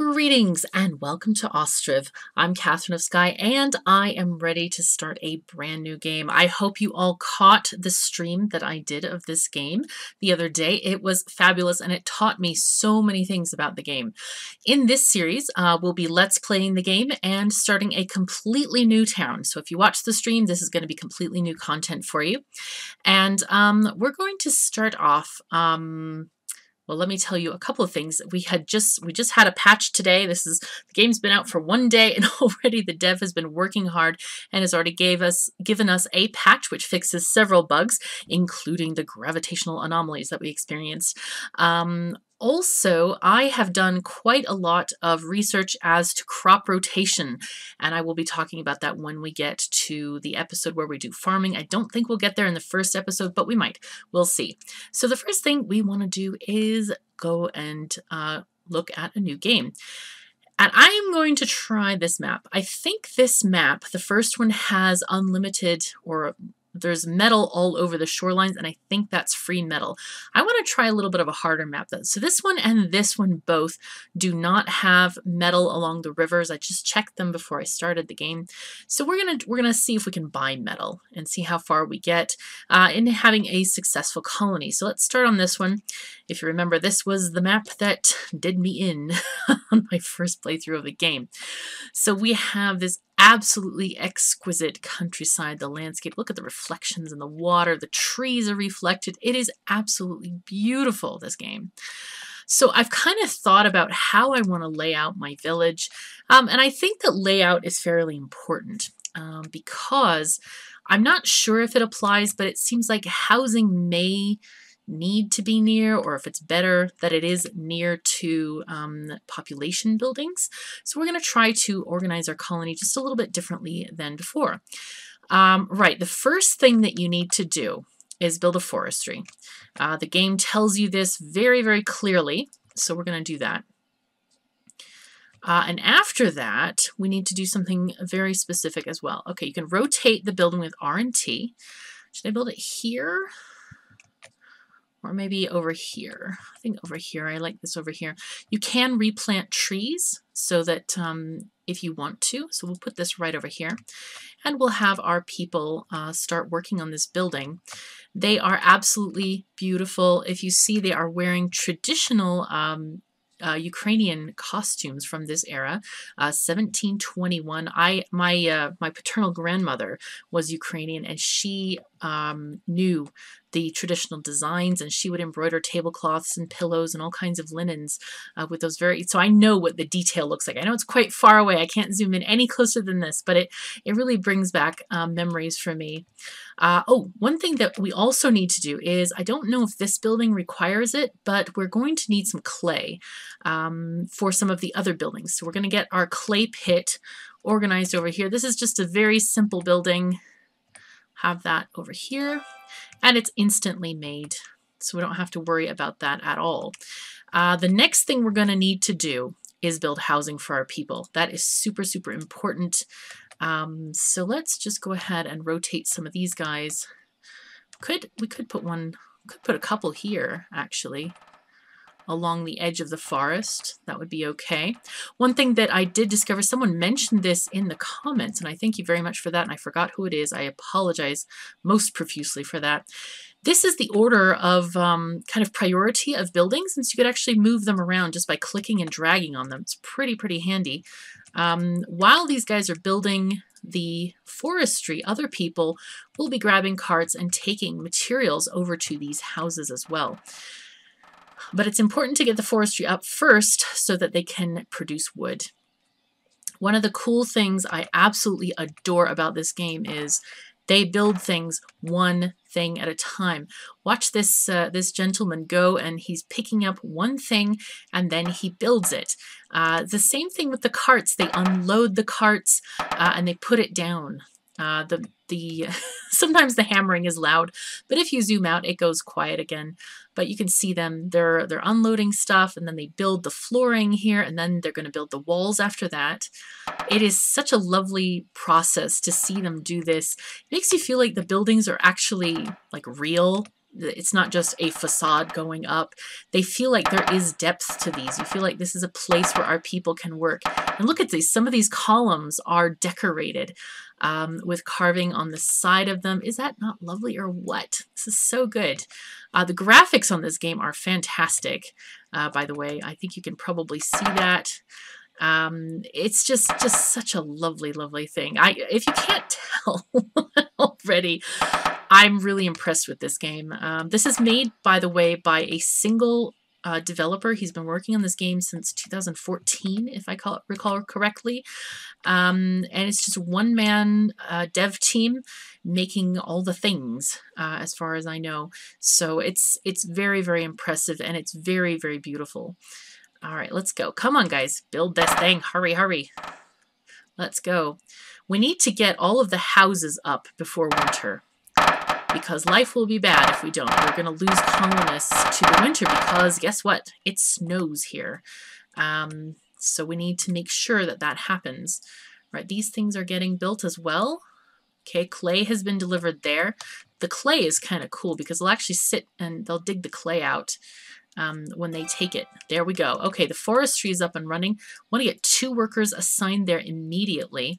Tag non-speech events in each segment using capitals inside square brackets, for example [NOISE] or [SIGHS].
Greetings and welcome to Ostriv. I'm Katherine of Sky and I am ready to start a brand new game. I hope you all caught the stream that I did of this game the other day. It was fabulous and it taught me so many things about the game. In this series, uh, we'll be let's playing the game and starting a completely new town. So if you watch the stream, this is going to be completely new content for you. And um, we're going to start off um, well, let me tell you a couple of things. We had just we just had a patch today. This is the game's been out for one day, and [LAUGHS] already the dev has been working hard and has already gave us given us a patch which fixes several bugs, including the gravitational anomalies that we experienced. Um, also, I have done quite a lot of research as to crop rotation, and I will be talking about that when we get to the episode where we do farming. I don't think we'll get there in the first episode, but we might. We'll see. So the first thing we want to do is go and uh, look at a new game. And I am going to try this map. I think this map, the first one, has unlimited or there's metal all over the shorelines, and I think that's free metal. I want to try a little bit of a harder map though. So this one and this one both do not have metal along the rivers. I just checked them before I started the game. So we're gonna we're gonna see if we can buy metal and see how far we get uh, in having a successful colony. So let's start on this one. If you remember, this was the map that did me in [LAUGHS] on my first playthrough of the game. So we have this absolutely exquisite countryside, the landscape. Look at the reflections in the water. The trees are reflected. It is absolutely beautiful, this game. So I've kind of thought about how I want to lay out my village. Um, and I think that layout is fairly important um, because I'm not sure if it applies, but it seems like housing may need to be near or if it's better that it is near to um, population buildings. So we're going to try to organize our colony just a little bit differently than before. Um, right, the first thing that you need to do is build a forestry. Uh, the game tells you this very, very clearly, so we're going to do that. Uh, and after that, we need to do something very specific as well. Okay, you can rotate the building with R and T. Should I build it here? Or maybe over here. I think over here, I like this over here. You can replant trees so that um, if you want to, so we'll put this right over here, and we'll have our people uh, start working on this building. They are absolutely beautiful. If you see, they are wearing traditional um, uh, Ukrainian costumes from this era, uh, 1721. I my uh, my paternal grandmother was Ukrainian, and she um, knew the traditional designs and she would embroider tablecloths and pillows and all kinds of linens uh, with those very so I know what the detail looks like. I know it's quite far away. I can't zoom in any closer than this but it it really brings back um, memories for me. Uh, oh one thing that we also need to do is I don't know if this building requires it but we're going to need some clay um, for some of the other buildings. So we're going to get our clay pit organized over here. This is just a very simple building have that over here and it's instantly made. So we don't have to worry about that at all. Uh, the next thing we're going to need to do is build housing for our people. That is super, super important. Um, so let's just go ahead and rotate some of these guys. Could We could put one, could put a couple here, actually along the edge of the forest. That would be okay. One thing that I did discover, someone mentioned this in the comments, and I thank you very much for that, and I forgot who it is. I apologize most profusely for that. This is the order of um, kind of priority of buildings, since you could actually move them around just by clicking and dragging on them. It's pretty, pretty handy. Um, while these guys are building the forestry, other people will be grabbing carts and taking materials over to these houses as well. But it's important to get the forestry up first so that they can produce wood. One of the cool things I absolutely adore about this game is they build things one thing at a time. Watch this uh, this gentleman go and he's picking up one thing and then he builds it. Uh, the same thing with the carts. They unload the carts uh, and they put it down. Uh, the the [LAUGHS] sometimes the hammering is loud, but if you zoom out, it goes quiet again. But you can see them; they're they're unloading stuff, and then they build the flooring here, and then they're going to build the walls after that. It is such a lovely process to see them do this. It makes you feel like the buildings are actually like real it's not just a facade going up. They feel like there is depth to these. You feel like this is a place where our people can work. And look at these. Some of these columns are decorated um, with carving on the side of them. Is that not lovely or what? This is so good. Uh, the graphics on this game are fantastic, uh, by the way. I think you can probably see that. Um, it's just just such a lovely, lovely thing. I if you can't tell [LAUGHS] already, I'm really impressed with this game. Um, this is made, by the way, by a single uh, developer. He's been working on this game since 2014, if I call, recall correctly. Um, and it's just one man uh, dev team making all the things, uh, as far as I know. So it's it's very very impressive and it's very very beautiful. All right, let's go. Come on, guys, build this thing. Hurry, hurry. Let's go. We need to get all of the houses up before winter because life will be bad if we don't. We're going to lose colonists to the winter because guess what? It snows here. Um, so we need to make sure that that happens. Right, these things are getting built as well. Okay, clay has been delivered there. The clay is kind of cool because they'll actually sit and they'll dig the clay out um, when they take it. There we go. Okay, the forestry is up and running. want to get two workers assigned there immediately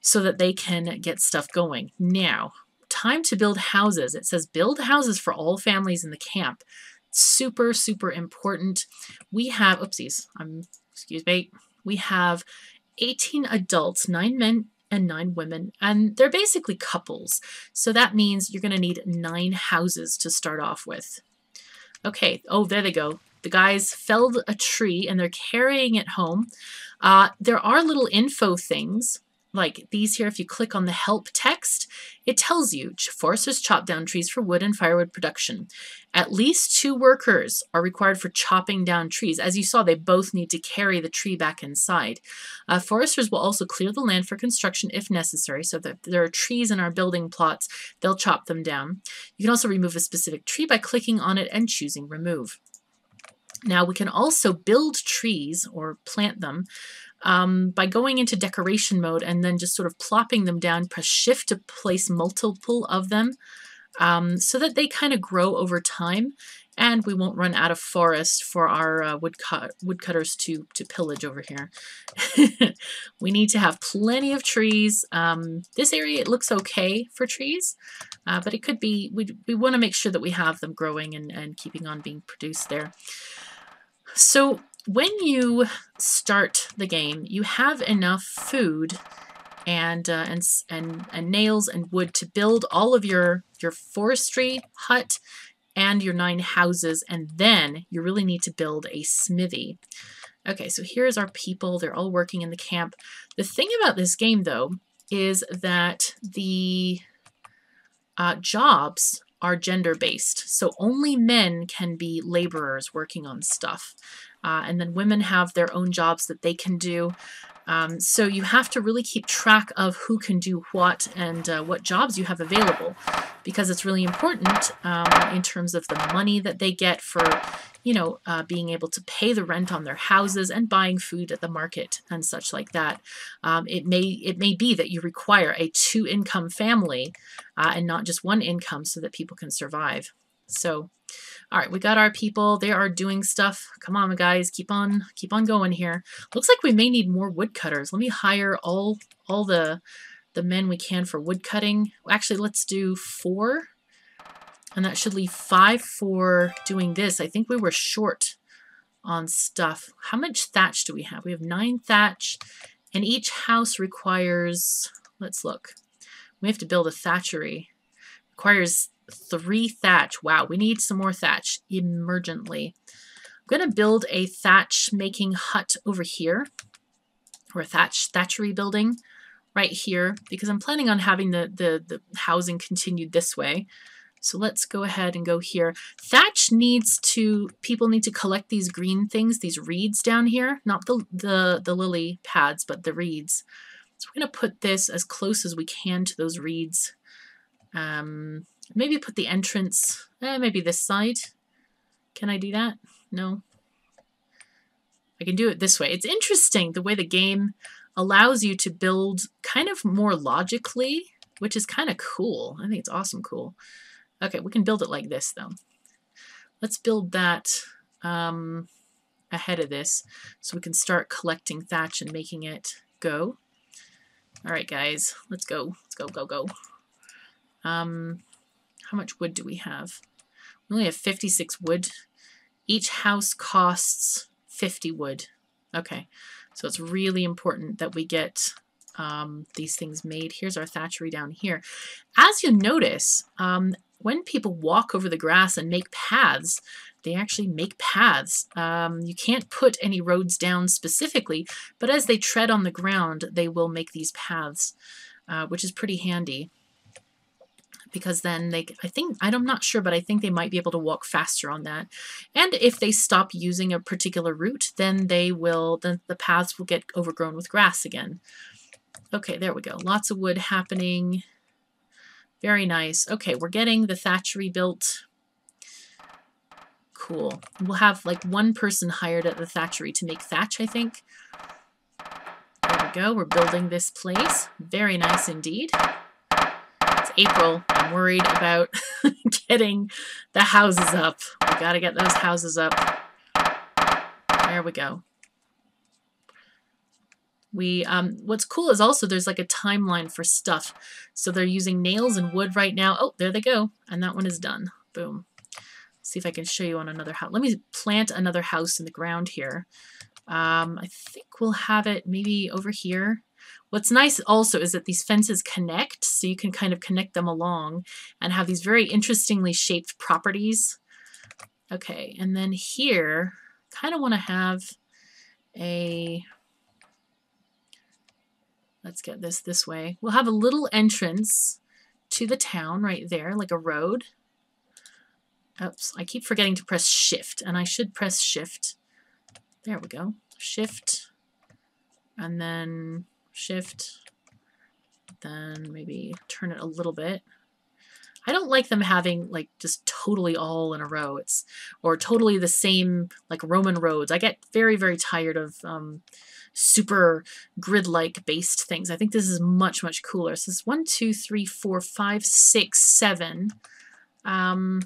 so that they can get stuff going. Now, time to build houses. It says build houses for all families in the camp. Super, super important. We have, oopsies, I'm, excuse me, we have 18 adults, 9 men and 9 women, and they're basically couples. So that means you're going to need 9 houses to start off with. Okay, oh, there they go. The guys felled a tree and they're carrying it home. Uh, there are little info things like these here, if you click on the help text, it tells you foresters chop down trees for wood and firewood production. At least two workers are required for chopping down trees. As you saw, they both need to carry the tree back inside. Uh, foresters will also clear the land for construction if necessary. So that there are trees in our building plots, they'll chop them down. You can also remove a specific tree by clicking on it and choosing remove. Now we can also build trees or plant them um, by going into decoration mode and then just sort of plopping them down, press shift to place multiple of them um, so that they kind of grow over time and we won't run out of forest for our uh, woodcut woodcutters to, to pillage over here. [LAUGHS] we need to have plenty of trees. Um, this area, it looks okay for trees, uh, but it could be, we, we want to make sure that we have them growing and, and keeping on being produced there. So when you start the game, you have enough food and uh, and and and nails and wood to build all of your your forestry hut and your nine houses, and then you really need to build a smithy. Okay, so here's our people. They're all working in the camp. The thing about this game, though, is that the uh, jobs are gender based. So only men can be laborers working on stuff. Uh, and then women have their own jobs that they can do. Um, so you have to really keep track of who can do what and uh, what jobs you have available because it's really important um, in terms of the money that they get for, you know, uh, being able to pay the rent on their houses and buying food at the market and such like that. Um, it may it may be that you require a two income family uh, and not just one income so that people can survive. So all right, we got our people. They are doing stuff. Come on, guys. Keep on keep on going here. Looks like we may need more woodcutters. Let me hire all all the the men we can for woodcutting. Actually, let's do four. And that should leave five for doing this. I think we were short on stuff. How much thatch do we have? We have nine thatch. And each house requires, let's look. We have to build a thatchery. Requires three thatch. Wow, we need some more thatch emergently. I'm going to build a thatch making hut over here, or a thatch thatchery building right here, because I'm planning on having the, the, the housing continued this way. So let's go ahead and go here. Thatch needs to, people need to collect these green things, these reeds down here, not the, the, the lily pads, but the reeds. So we're going to put this as close as we can to those reeds. Um, Maybe put the entrance, eh, maybe this side. Can I do that? No. I can do it this way. It's interesting the way the game allows you to build kind of more logically, which is kind of cool. I think it's awesome cool. Okay, we can build it like this though. Let's build that um, ahead of this so we can start collecting thatch and making it go. All right, guys, let's go. Let's go, go, go. Um, how much wood do we have? We only have 56 wood. Each house costs 50 wood. Okay, so it's really important that we get um, these things made. Here's our thatchery down here. As you notice, um, when people walk over the grass and make paths, they actually make paths. Um, you can't put any roads down specifically, but as they tread on the ground, they will make these paths, uh, which is pretty handy. Because then they, I think, I'm not sure, but I think they might be able to walk faster on that. And if they stop using a particular route, then they will, then the paths will get overgrown with grass again. Okay, there we go. Lots of wood happening. Very nice. Okay, we're getting the thatchery built. Cool. We'll have like one person hired at the thatchery to make thatch, I think. There we go. We're building this place. Very nice indeed. April. I'm worried about [LAUGHS] getting the houses up. We got to get those houses up. There we go. We um, What's cool is also there's like a timeline for stuff. So they're using nails and wood right now. Oh, there they go. And that one is done. Boom. see if I can show you on another house. Let me plant another house in the ground here. Um, I think we'll have it maybe over here. What's nice also is that these fences connect, so you can kind of connect them along and have these very interestingly shaped properties. Okay, and then here, kind of want to have a Let's get this this way. We'll have a little entrance to the town right there, like a road. Oops, I keep forgetting to press shift, and I should press shift. There we go. Shift, and then shift, then maybe turn it a little bit. I don't like them having like just totally all in a row. It's or totally the same like Roman roads. I get very very tired of um, super grid-like based things. I think this is much, much cooler. So it's one, two, three, four, five, six, seven. Um,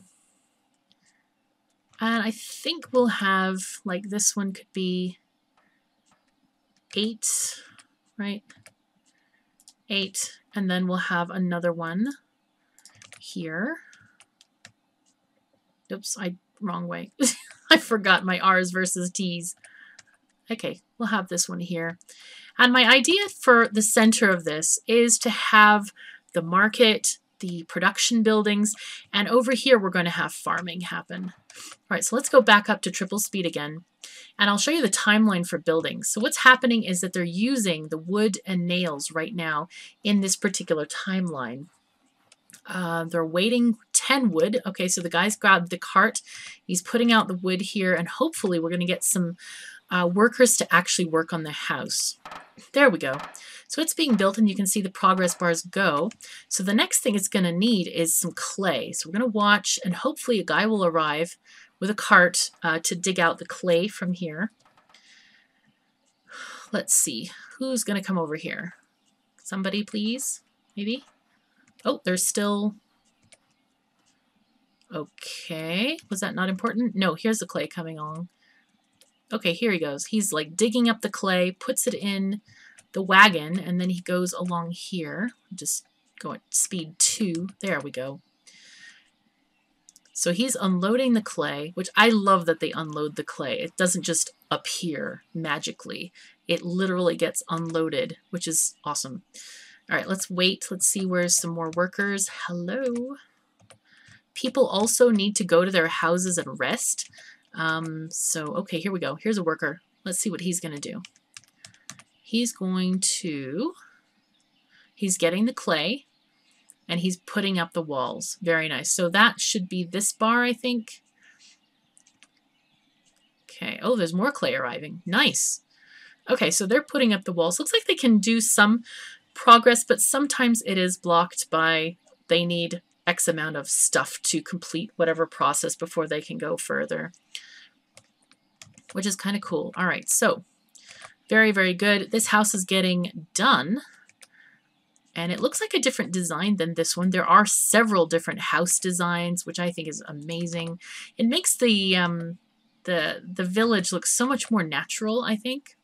and I think we'll have, like this one could be eight, right? Eight. And then we'll have another one here. Oops, I wrong way. [LAUGHS] I forgot my R's versus T's. Okay, we'll have this one here. And my idea for the center of this is to have the market, the production buildings, and over here we're going to have farming happen. All right, so let's go back up to triple speed again. And I'll show you the timeline for buildings. So what's happening is that they're using the wood and nails right now in this particular timeline. Uh, they're waiting 10 wood. Okay, so the guy's grabbed the cart. He's putting out the wood here, and hopefully we're going to get some uh, workers to actually work on the house. There we go. So it's being built and you can see the progress bars go. So the next thing it's going to need is some clay. So we're going to watch and hopefully a guy will arrive with a cart uh, to dig out the clay from here. Let's see. Who's going to come over here? Somebody, please? Maybe? Oh, there's still... Okay. Was that not important? No, here's the clay coming along. Okay, here he goes. He's like digging up the clay, puts it in the wagon, and then he goes along here. Just go at speed 2. There we go. So he's unloading the clay, which I love that they unload the clay. It doesn't just appear magically. It literally gets unloaded, which is awesome. All right, let's wait. Let's see where's some more workers. Hello. People also need to go to their houses and rest. Um, so, okay, here we go. Here's a worker. Let's see what he's going to do. He's going to, he's getting the clay and he's putting up the walls. Very nice. So that should be this bar, I think. Okay. Oh, there's more clay arriving. Nice. Okay, so they're putting up the walls. Looks like they can do some progress, but sometimes it is blocked by they need X amount of stuff to complete whatever process before they can go further, which is kind of cool. All right, so very, very good. This house is getting done. and it looks like a different design than this one. There are several different house designs, which I think is amazing. It makes the um, the the village look so much more natural. I think.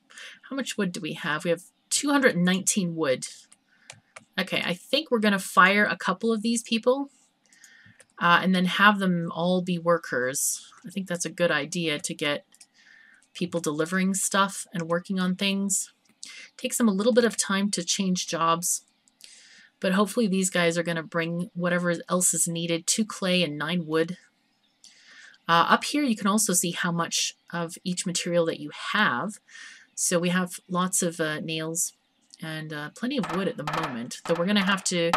How much wood do we have? We have 219 wood. Okay, I think we're going to fire a couple of these people uh, and then have them all be workers. I think that's a good idea to get people delivering stuff and working on things. takes them a little bit of time to change jobs. But hopefully these guys are going to bring whatever else is needed, two clay and nine wood. Uh, up here you can also see how much of each material that you have. So we have lots of uh, nails and uh, plenty of wood at the moment, though we're going to have to,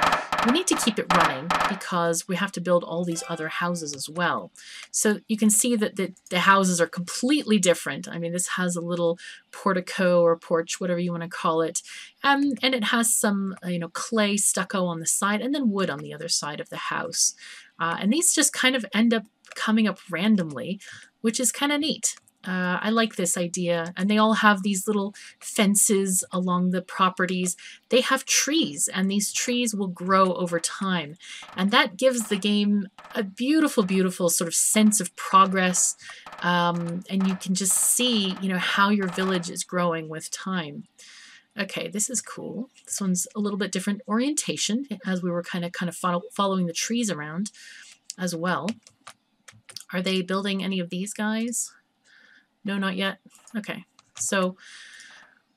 we need to keep it running because we have to build all these other houses as well. So you can see that the, the houses are completely different. I mean, this has a little portico or porch, whatever you want to call it, um, and it has some, uh, you know, clay stucco on the side and then wood on the other side of the house. Uh, and these just kind of end up coming up randomly, which is kind of neat. Uh, I like this idea. And they all have these little fences along the properties. They have trees, and these trees will grow over time. And that gives the game a beautiful, beautiful sort of sense of progress. Um, and you can just see, you know, how your village is growing with time. Okay, this is cool. This one's a little bit different orientation as we were kind of kind of follow, following the trees around as well. Are they building any of these guys? No, not yet? Okay. So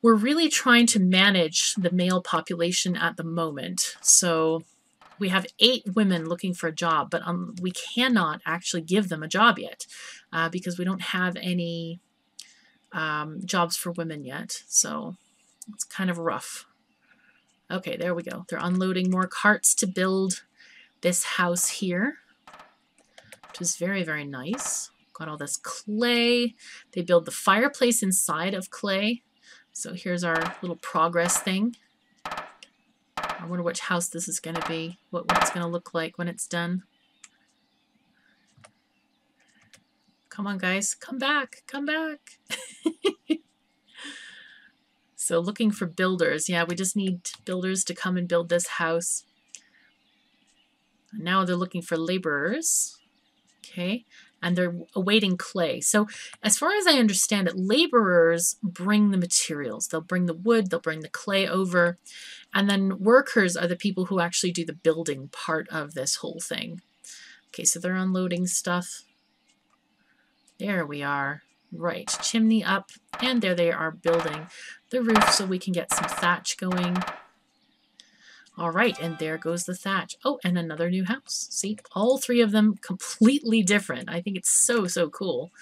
we're really trying to manage the male population at the moment. So we have eight women looking for a job, but um, we cannot actually give them a job yet uh, because we don't have any um, jobs for women yet. So it's kind of rough. Okay, there we go. They're unloading more carts to build this house here, which is very, very nice. Got all this clay. They build the fireplace inside of clay. So here's our little progress thing. I wonder which house this is going to be, what, what it's going to look like when it's done. Come on, guys. Come back. Come back. [LAUGHS] so looking for builders. Yeah, we just need builders to come and build this house. Now they're looking for laborers. Okay and they're awaiting clay. So as far as I understand it, laborers bring the materials. They'll bring the wood, they'll bring the clay over, and then workers are the people who actually do the building part of this whole thing. Okay, so they're unloading stuff. There we are. Right, chimney up, and there they are building the roof so we can get some thatch going. All right, and there goes the thatch. Oh, and another new house. See, all three of them completely different. I think it's so, so cool.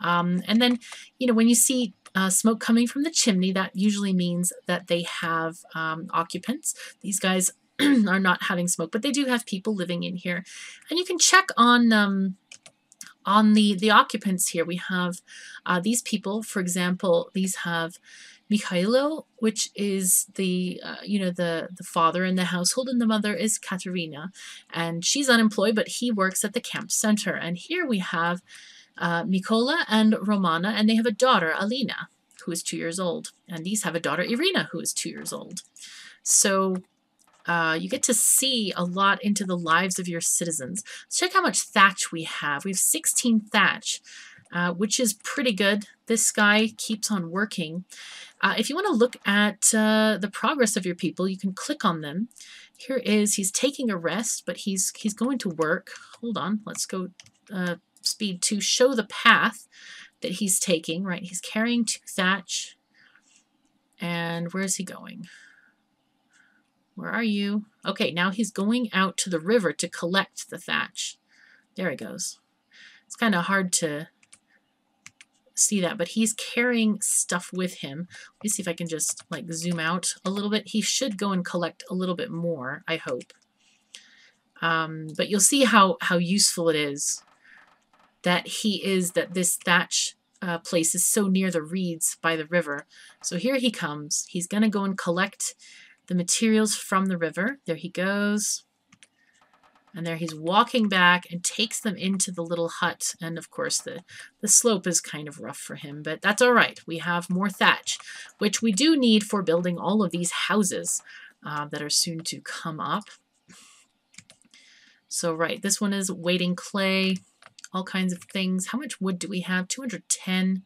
Um, and then, you know, when you see uh, smoke coming from the chimney, that usually means that they have um, occupants. These guys [CLEARS THROAT] are not having smoke, but they do have people living in here. And you can check on um, on the, the occupants here. We have uh, these people, for example, these have Mikhailo, which is the uh, you know the the father in the household, and the mother is Katerina, and she's unemployed, but he works at the camp center. And here we have uh, Mikola and Romana, and they have a daughter, Alina, who is two years old, and these have a daughter, Irina, who is two years old. So uh, you get to see a lot into the lives of your citizens. Let's check how much thatch we have. We have 16 thatch, uh, which is pretty good. This guy keeps on working. Uh, if you want to look at uh, the progress of your people, you can click on them. Here is, he's taking a rest, but he's, he's going to work. Hold on, let's go uh, speed to show the path that he's taking, right? He's carrying two thatch. And where's he going? Where are you? Okay, now he's going out to the river to collect the thatch. There he goes. It's kind of hard to see that, but he's carrying stuff with him. Let me see if I can just like zoom out a little bit. He should go and collect a little bit more, I hope. Um, but you'll see how, how useful it is that he is, that this thatch uh, place is so near the reeds by the river. So here he comes. He's going to go and collect the materials from the river. There he goes. And there he's walking back and takes them into the little hut. And of course, the, the slope is kind of rough for him, but that's all right. We have more thatch, which we do need for building all of these houses. uh, that are soon to come up. So right, this one is waiting clay, all kinds of things. How much wood do we have? 210.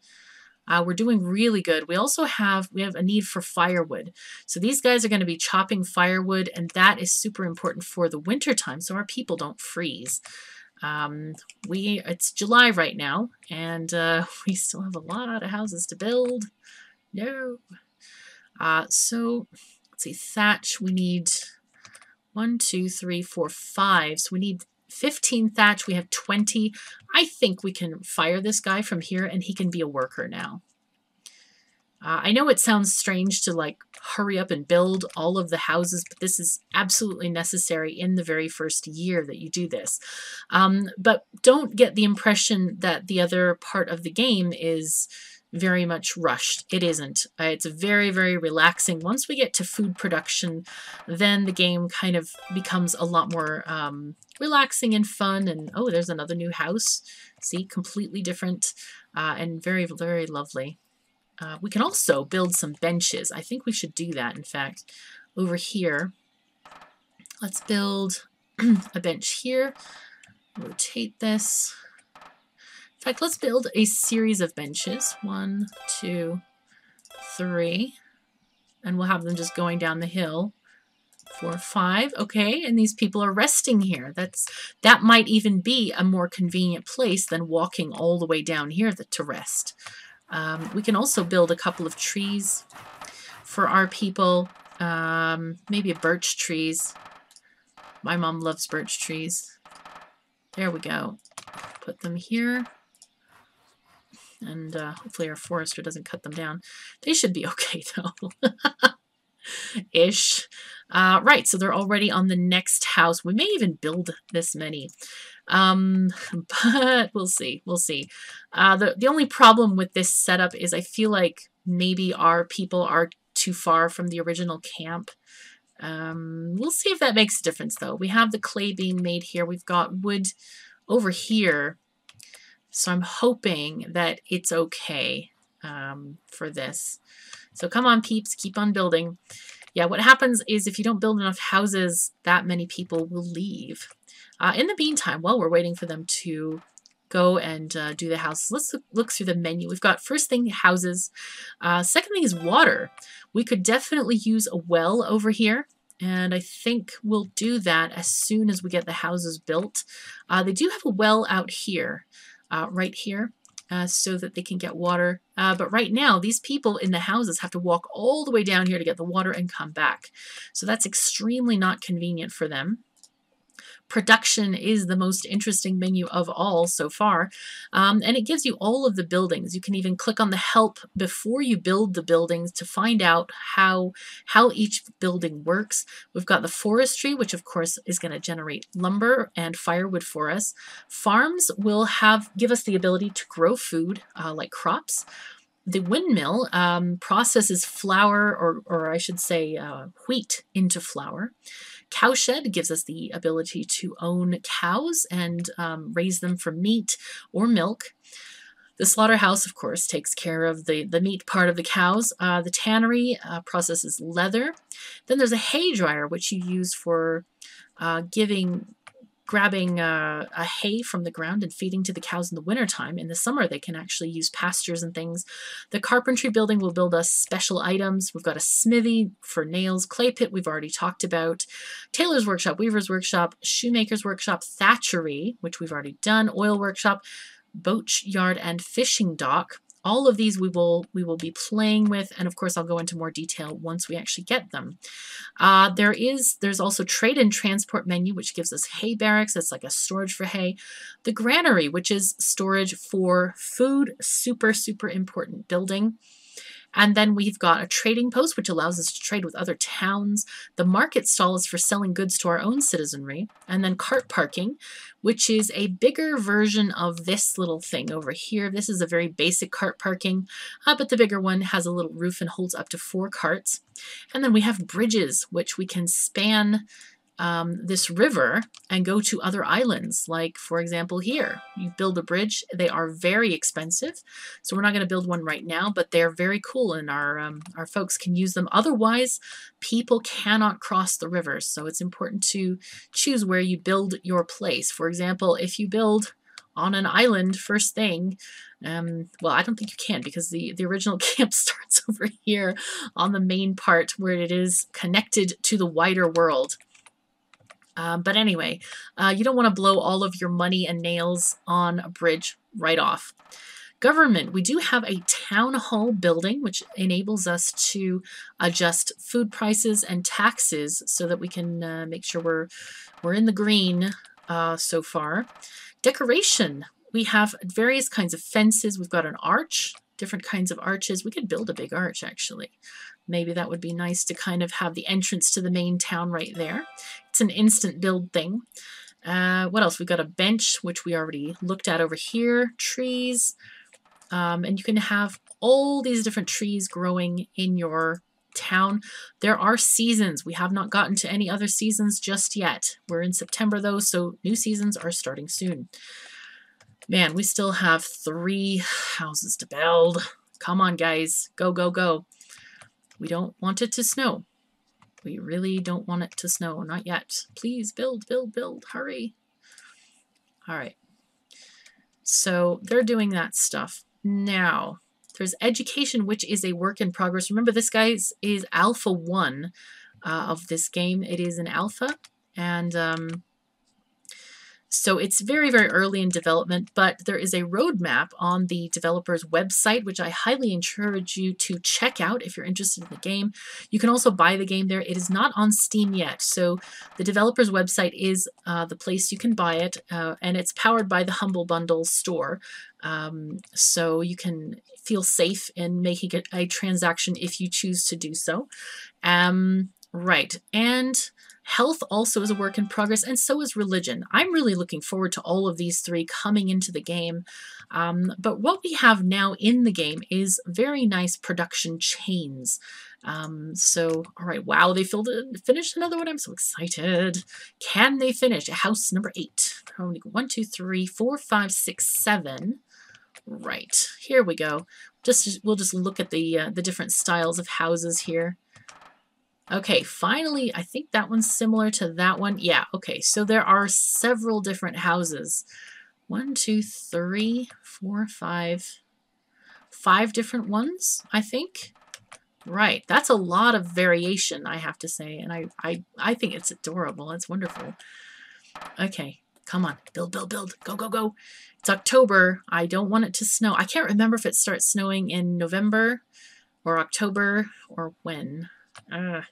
Uh, we're doing really good. We also have we have a need for firewood. So these guys are going to be chopping firewood, and that is super important for the winter time, so our people don't freeze. Um, we it's July right now, and uh, [LAUGHS] we still have a lot of houses to build. No. Uh, so let's see, thatch. We need one, two, three, four, five. So we need 15 thatch. We have 20. I think we can fire this guy from here and he can be a worker now. Uh, I know it sounds strange to like hurry up and build all of the houses, but this is absolutely necessary in the very first year that you do this. Um, but don't get the impression that the other part of the game is very much rushed. It isn't. Uh, it's very, very relaxing. Once we get to food production, then the game kind of becomes a lot more um, relaxing and fun. And oh, there's another new house. See, completely different uh, and very, very lovely. Uh, we can also build some benches. I think we should do that, in fact. Over here, let's build [CLEARS THROAT] a bench here. Rotate this. In fact, let's build a series of benches. One, two, three. And we'll have them just going down the hill. Four, five. Okay, and these people are resting here. That's That might even be a more convenient place than walking all the way down here to rest. Um, we can also build a couple of trees for our people. Um, maybe birch trees. My mom loves birch trees. There we go. Put them here and uh, hopefully our forester doesn't cut them down. They should be [LAUGHS] okay though. Ish. Uh, right, so they're already on the next house. We may even build this many. Um, [LAUGHS] but we'll see. We'll see. Uh, the, the only problem with this setup is I feel like maybe our people are too far from the original camp. Um, we'll see if that makes a difference, though. We have the clay being made here. We've got wood over here so I'm hoping that it's okay um, for this. So come on, peeps, keep on building. Yeah, what happens is if you don't build enough houses, that many people will leave. Uh, in the meantime, while we're waiting for them to go and uh, do the houses, let's look, look, through the menu. We've got first thing, houses. Uh, second thing is water. We could definitely use a well over here. And I think we'll do that as soon as we get the houses built. Uh, they do have a well out here uh, right here uh, so that they can get water. Uh, but right now, these people in the houses have to walk all the way down here to get the water and come back. So that's extremely not convenient for them. Production is the most interesting menu of all so far, um, and it gives you all of the buildings. You can even click on the help before you build the buildings to find out how, how each building works. We've got the forestry, which of course is going to generate lumber and firewood for us. Farms will have give us the ability to grow food uh, like crops the windmill um, processes flour, or, or I should say uh, wheat, into flour. Cowshed gives us the ability to own cows and um, raise them for meat or milk. The slaughterhouse, of course, takes care of the, the meat part of the cows. Uh, the tannery uh, processes leather. Then there's a hay dryer, which you use for uh, giving grabbing uh, a hay from the ground and feeding to the cows in the wintertime. In the summer, they can actually use pastures and things. The carpentry building will build us special items. We've got a smithy for nails, clay pit we've already talked about, tailor's workshop, weaver's workshop, shoemaker's workshop, thatchery, which we've already done, oil workshop, boat yard and fishing dock. All of these we will we will be playing with, and of course I'll go into more detail once we actually get them. Uh, there is there's also trade and transport menu, which gives us hay barracks. that's like a storage for hay. The granary, which is storage for food, super super important building. And then we've got a trading post, which allows us to trade with other towns. The market stall is for selling goods to our own citizenry. And then cart parking, which is a bigger version of this little thing over here. This is a very basic cart parking, uh, but the bigger one has a little roof and holds up to four carts. And then we have bridges, which we can span um, this river and go to other islands. Like, for example, here, you build a bridge. They are very expensive, so we're not going to build one right now, but they're very cool, and our, um, our folks can use them. Otherwise, people cannot cross the rivers, so it's important to choose where you build your place. For example, if you build on an island first thing, um, well, I don't think you can because the, the original [LAUGHS] camp starts over here on the main part where it is connected to the wider world. Um, but anyway, uh, you don't want to blow all of your money and nails on a bridge right off. Government, we do have a town hall building, which enables us to adjust food prices and taxes so that we can uh, make sure we're, we're in the green uh, so far. Decoration, we have various kinds of fences. We've got an arch, different kinds of arches. We could build a big arch, actually. Maybe that would be nice to kind of have the entrance to the main town right there. It's an instant build thing. Uh, what else? We've got a bench, which we already looked at over here. Trees. Um, and you can have all these different trees growing in your town. There are seasons. We have not gotten to any other seasons just yet. We're in September though, so new seasons are starting soon. Man, we still have three [SIGHS] houses to build. Come on, guys. Go, go, go. We don't want it to snow. We really don't want it to snow. Not yet. Please build, build, build. Hurry. All right. So they're doing that stuff. Now, there's education, which is a work in progress. Remember, this guy's is alpha 1 uh, of this game. It is an alpha, and um, so it's very, very early in development, but there is a roadmap on the developer's website, which I highly encourage you to check out if you're interested in the game. You can also buy the game there. It is not on Steam yet, so the developer's website is uh, the place you can buy it, uh, and it's powered by the Humble Bundle store. Um, so you can feel safe in making it a transaction if you choose to do so. Um, right, and Health also is a work in progress, and so is religion. I'm really looking forward to all of these three coming into the game. Um, but what we have now in the game is very nice production chains. Um, so, all right, wow, they filled it, finished another one. I'm so excited. Can they finish? House number eight. One, two, three, four, five, six, seven. Right, here we go. Just We'll just look at the, uh, the different styles of houses here. Okay, finally, I think that one's similar to that one. Yeah, okay, so there are several different houses. One, two, three, four, five, five different ones, I think. Right, that's a lot of variation, I have to say, and I, I, I think it's adorable. It's wonderful. Okay, come on, build, build, build, go, go, go. It's October. I don't want it to snow. I can't remember if it starts snowing in November or October or when. Uh,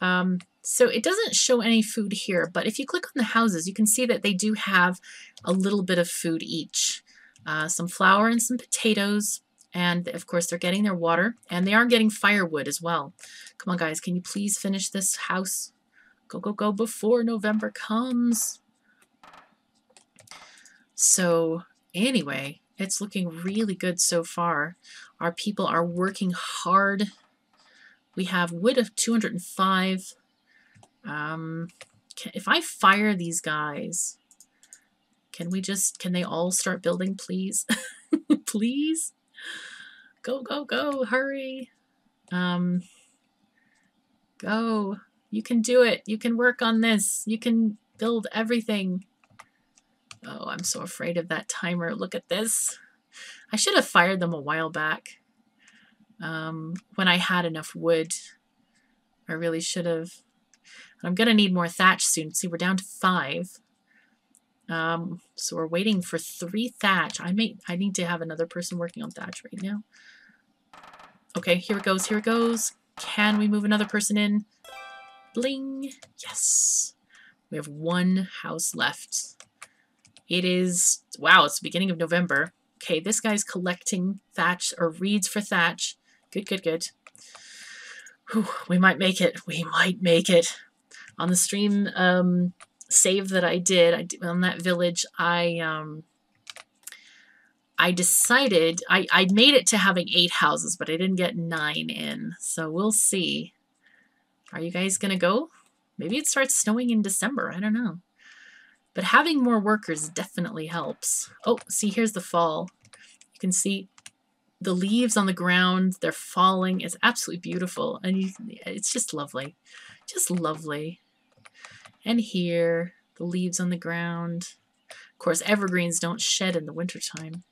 um, so it doesn't show any food here, but if you click on the houses, you can see that they do have a little bit of food each. Uh, some flour and some potatoes, and of course they're getting their water, and they are getting firewood as well. Come on guys, can you please finish this house? Go, go, go before November comes. So anyway, it's looking really good so far. Our people are working hard we have wood of 205. Um, can, if I fire these guys, can we just, can they all start building, please? [LAUGHS] please? Go, go, go, hurry. Um, go. You can do it. You can work on this. You can build everything. Oh, I'm so afraid of that timer. Look at this. I should have fired them a while back um, when I had enough wood. I really should have. I'm going to need more thatch soon. See, we're down to five. Um, so we're waiting for three thatch. I may, I need to have another person working on thatch right now. Okay, here it goes, here it goes. Can we move another person in? Bling. Yes. We have one house left. It is, wow, it's the beginning of November. Okay, this guy's collecting thatch, or reeds for thatch. Good, good, good. Whew, we might make it. We might make it. On the stream um, save that I did, I did on that village, I um, I decided I, I made it to having eight houses, but I didn't get nine in. So we'll see. Are you guys gonna go? Maybe it starts snowing in December. I don't know. But having more workers definitely helps. Oh, see, here's the fall. You can see the leaves on the ground. They're falling. It's absolutely beautiful. And you, it's just lovely. Just lovely. And here, the leaves on the ground. Of course, evergreens don't shed in the wintertime.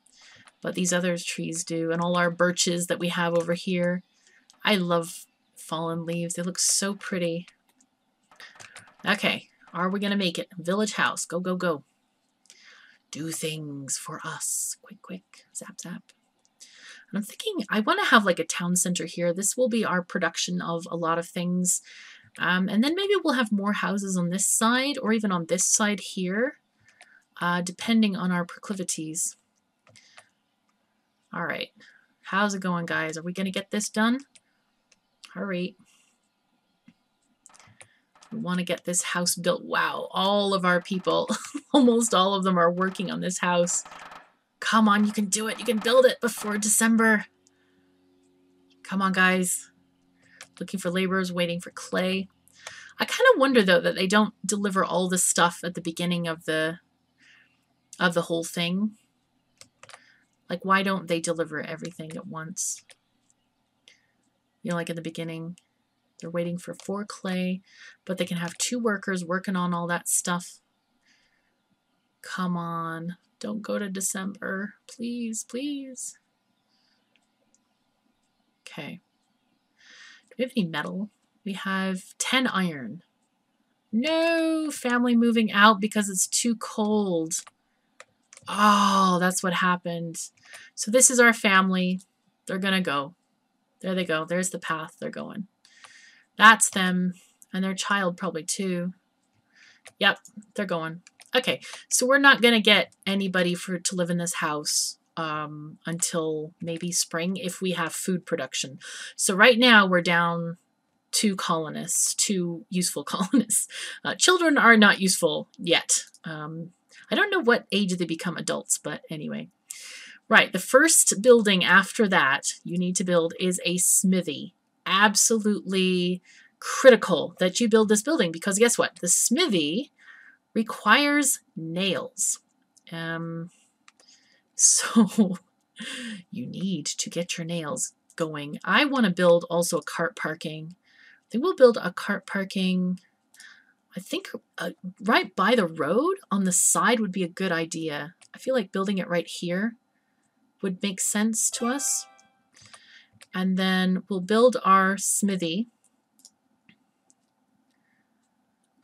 But these other trees do. And all our birches that we have over here. I love fallen leaves. They look so pretty. Okay, are we going to make it? Village house. Go, go, go. Do things for us. Quick, quick. Zap, zap. I'm thinking I want to have like a town center here. This will be our production of a lot of things. Um, and then maybe we'll have more houses on this side or even on this side here, uh, depending on our proclivities. All right. How's it going, guys? Are we going to get this done? Hurry. We want to get this house built. Wow, all of our people, [LAUGHS] almost all of them are working on this house. Come on, you can do it. You can build it before December. Come on, guys. Looking for laborers, waiting for clay. I kind of wonder, though, that they don't deliver all this stuff at the beginning of the of the whole thing. Like, why don't they deliver everything at once? You know, like in the beginning. They're waiting for four clay, but they can have two workers working on all that stuff. Come on. Don't go to December. Please, please. Okay. Do we have any metal? We have 10 iron. No, family moving out because it's too cold. Oh, that's what happened. So this is our family. They're going to go. There they go. There's the path they're going. That's them. And their child probably too. Yep, they're going. Okay, so we're not going to get anybody for to live in this house um, until maybe spring if we have food production. So right now we're down two colonists, two useful [LAUGHS] colonists. Uh, children are not useful yet. Um, I don't know what age they become adults, but anyway. Right, the first building after that you need to build is a smithy absolutely critical that you build this building because guess what? The smithy requires nails. Um, [LAUGHS] so [LAUGHS] you need to get your nails going. I want to build also a cart parking. I think we'll build a cart parking. I think uh, right by the road on the side would be a good idea. I feel like building it right here would make sense to us. And then we'll build our smithy.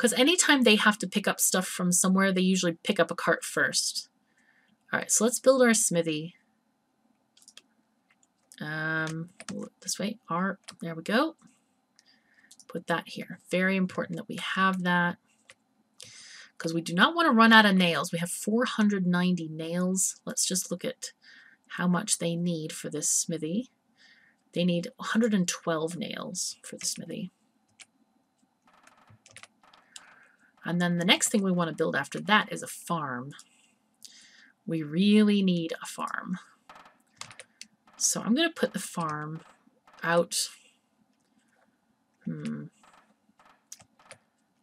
Because anytime they have to pick up stuff from somewhere, they usually pick up a cart first. All right, so let's build our smithy. Um, this way, our, there we go. Put that here. Very important that we have that because we do not want to run out of nails. We have 490 nails. Let's just look at how much they need for this smithy. They need 112 nails for the smithy. And then the next thing we want to build after that is a farm. We really need a farm. So I'm going to put the farm out. Hmm.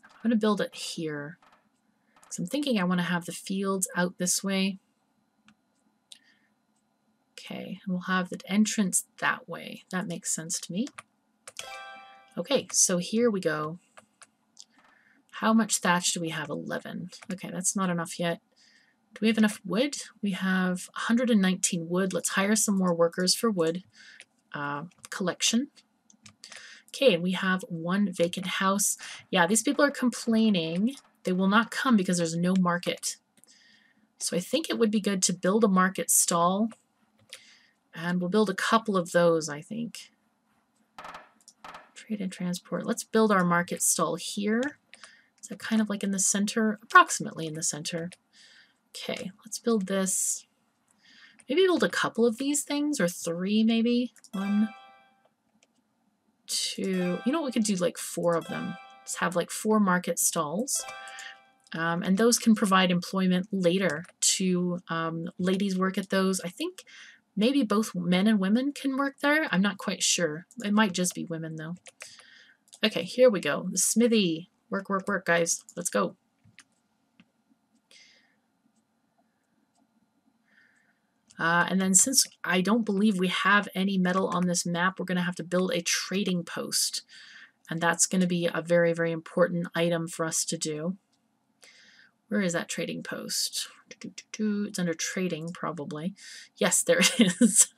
I'm going to build it here. So I'm thinking I want to have the fields out this way. Okay, we'll have the entrance that way. That makes sense to me. Okay, so here we go. How much thatch do we have? 11. Okay, that's not enough yet. Do we have enough wood? We have 119 wood. Let's hire some more workers for wood uh, collection. Okay, we have one vacant house. Yeah, these people are complaining. They will not come because there's no market. So I think it would be good to build a market stall and we'll build a couple of those, I think. Trade and transport. Let's build our market stall here. Kind of like in the center? Approximately in the center. Okay, let's build this. Maybe build a couple of these things, or three maybe. One, two. You know, what we could do like four of them. Let's have like four market stalls. Um, and those can provide employment later to um, ladies work at those. I think Maybe both men and women can work there. I'm not quite sure. It might just be women, though. Okay, here we go. The smithy. Work, work, work, guys. Let's go. Uh, and then since I don't believe we have any metal on this map, we're going to have to build a trading post. And that's going to be a very, very important item for us to do. Where is that trading post? It's under trading, probably. Yes, there [LAUGHS] it is.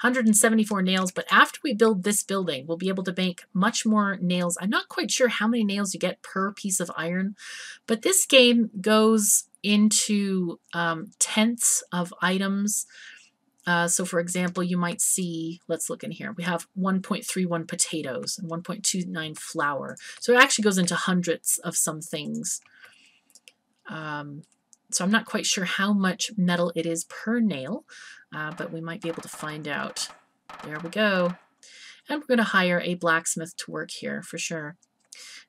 174 nails, but after we build this building, we'll be able to make much more nails. I'm not quite sure how many nails you get per piece of iron, but this game goes into um, tenths of items. Uh, so for example, you might see, let's look in here, we have 1.31 potatoes and 1.29 flour. So it actually goes into hundreds of some things. Um, so I'm not quite sure how much metal it is per nail, uh, but we might be able to find out. There we go. And we're going to hire a blacksmith to work here for sure.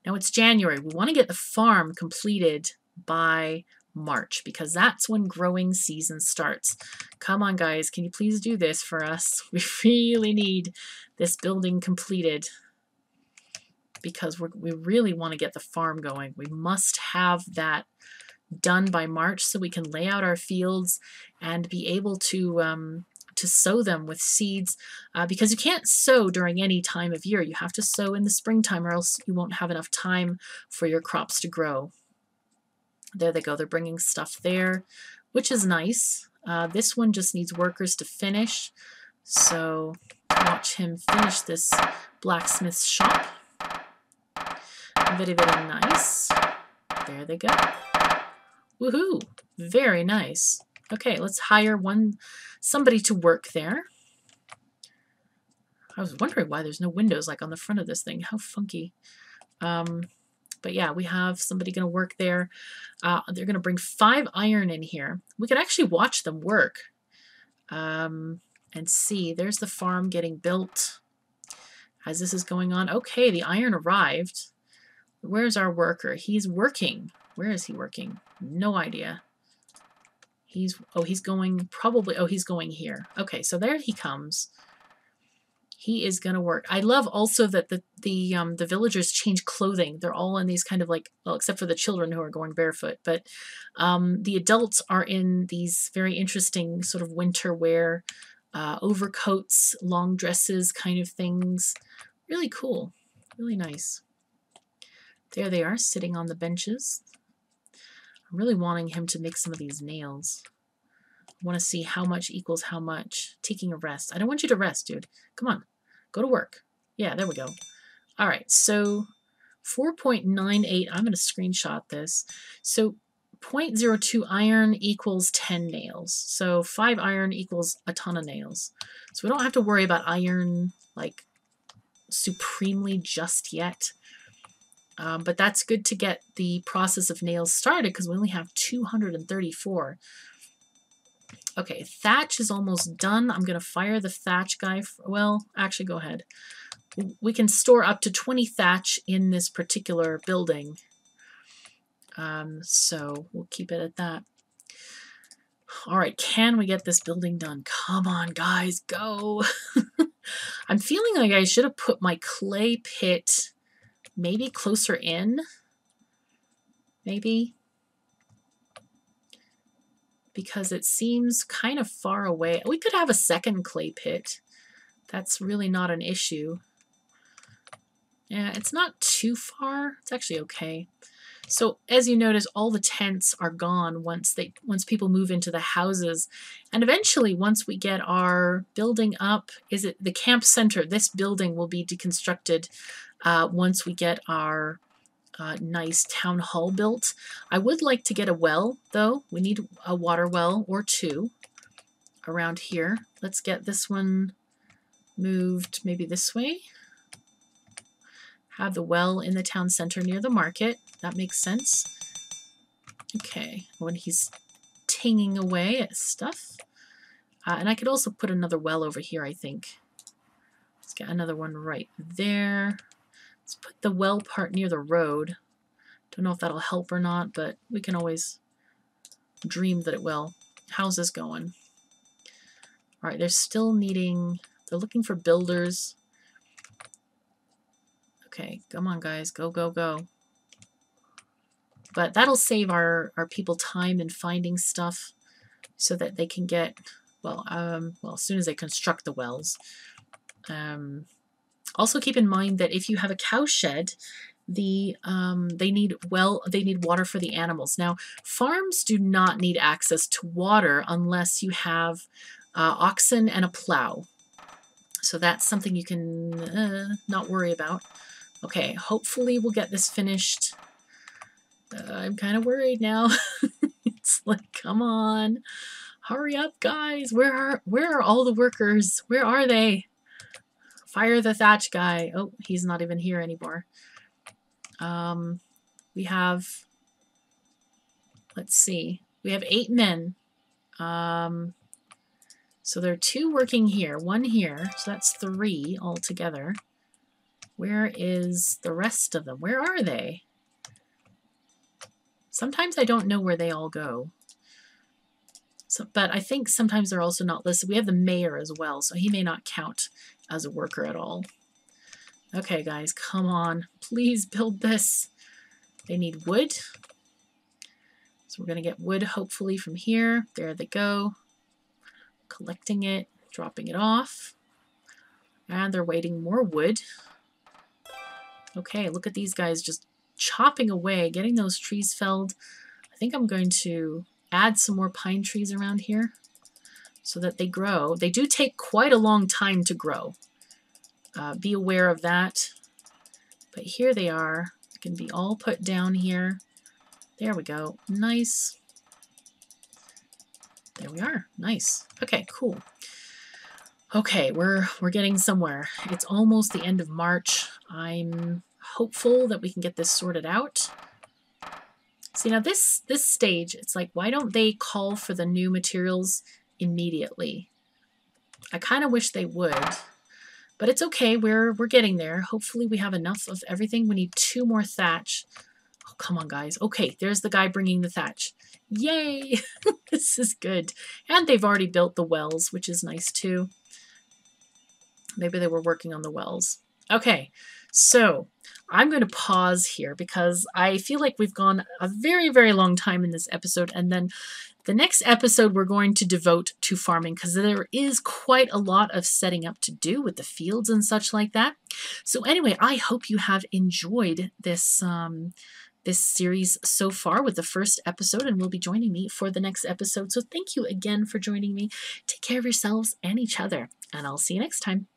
Now it's January. We want to get the farm completed by March because that's when growing season starts. Come on, guys. Can you please do this for us? [LAUGHS] We really need this building completed because we really want to get the farm going. We must have that done by March so we can lay out our fields and be able to um, to sow them with seeds uh, because you can't sow during any time of year. You have to sow in the springtime or else you won't have enough time for your crops to grow. There they go. They're bringing stuff there, which is nice. Uh, this one just needs workers to finish. So watch him finish this blacksmith's shop. Very, very nice. There they go. Woohoo! Very nice. Okay, let's hire one somebody to work there. I was wondering why there's no windows like on the front of this thing. How funky. Um, but yeah, we have somebody going to work there. Uh, they're going to bring five iron in here. We could actually watch them work um, and see. There's the farm getting built as this is going on. Okay, the iron arrived. Where's our worker? He's working. Where is he working? No idea. He's, oh, he's going probably, oh, he's going here. Okay, so there he comes. He is going to work. I love also that the the um, the villagers change clothing. They're all in these kind of like, well, except for the children who are going barefoot, but um, the adults are in these very interesting sort of winter wear, uh, overcoats, long dresses kind of things. Really cool. Really nice. There they are, sitting on the benches. I'm really wanting him to make some of these nails. I want to see how much equals how much. Taking a rest. I don't want you to rest, dude. Come on. Go to work. Yeah, there we go. All right, so 4.98, I'm going to screenshot this. So 0.02 iron equals 10 nails. So 5 iron equals a ton of nails. So we don't have to worry about iron like supremely just yet. Um, but that's good to get the process of nails started because we only have 234. Okay, thatch is almost done. I'm going to fire the thatch guy. For, well, actually, go ahead. We can store up to 20 thatch in this particular building. Um, so we'll keep it at that. All right, can we get this building done? Come on, guys, go. [LAUGHS] I'm feeling like I should have put my clay pit maybe closer in. Maybe because it seems kind of far away. We could have a second clay pit. That's really not an issue. Yeah, it's not too far. It's actually okay. So as you notice, all the tents are gone once they once people move into the houses. And eventually, once we get our building up, is it the camp center? This building will be deconstructed uh, once we get our uh, nice town hall built. I would like to get a well, though. We need a water well or two around here. Let's get this one moved maybe this way. Have the well in the town center near the market. That makes sense. Okay, when he's tinging away at stuff. Uh, and I could also put another well over here, I think. Let's get another one right there. Let's put the well part near the road. Don't know if that'll help or not, but we can always dream that it will. How's this going? All right, they're still needing, they're looking for builders. Okay, come on guys, go, go, go. But that'll save our, our people time in finding stuff so that they can get, well, um, well, as soon as they construct the wells. Um, also keep in mind that if you have a cow shed, the um, they need well they need water for the animals. Now farms do not need access to water unless you have uh, oxen and a plow. So that's something you can uh, not worry about. Okay, hopefully we'll get this finished. Uh, I'm kind of worried now. [LAUGHS] it's like, come on, hurry up, guys. Where are where are all the workers? Where are they? Fire the thatch guy. Oh, he's not even here anymore. Um, we have, let's see, we have eight men. Um, so there are two working here, one here, so that's three altogether. Where is the rest of them? Where are they? Sometimes I don't know where they all go. So, but I think sometimes they're also not listed. We have the mayor as well, so he may not count as a worker at all. Okay, guys, come on. Please build this. They need wood. So we're going to get wood hopefully from here. There they go. Collecting it, dropping it off. And they're waiting more wood. Okay, look at these guys just chopping away, getting those trees felled. I think I'm going to add some more pine trees around here so that they grow. They do take quite a long time to grow. Uh, be aware of that. But here they are. Can be all put down here. There we go. Nice. There we are. Nice. Okay, cool. Okay, we're we're getting somewhere. It's almost the end of March. I'm hopeful that we can get this sorted out. See now this this stage, it's like why don't they call for the new materials immediately? I kind of wish they would. But it's okay. We're we're getting there. Hopefully we have enough of everything. We need two more thatch. Oh, come on, guys. Okay, there's the guy bringing the thatch. Yay! [LAUGHS] this is good. And they've already built the wells, which is nice too. Maybe they were working on the wells. Okay, so I'm going to pause here because I feel like we've gone a very, very long time in this episode. And then the next episode we're going to devote to farming because there is quite a lot of setting up to do with the fields and such like that. So anyway, I hope you have enjoyed this um, this series so far with the first episode and will be joining me for the next episode. So thank you again for joining me. Take care of yourselves and each other, and I'll see you next time.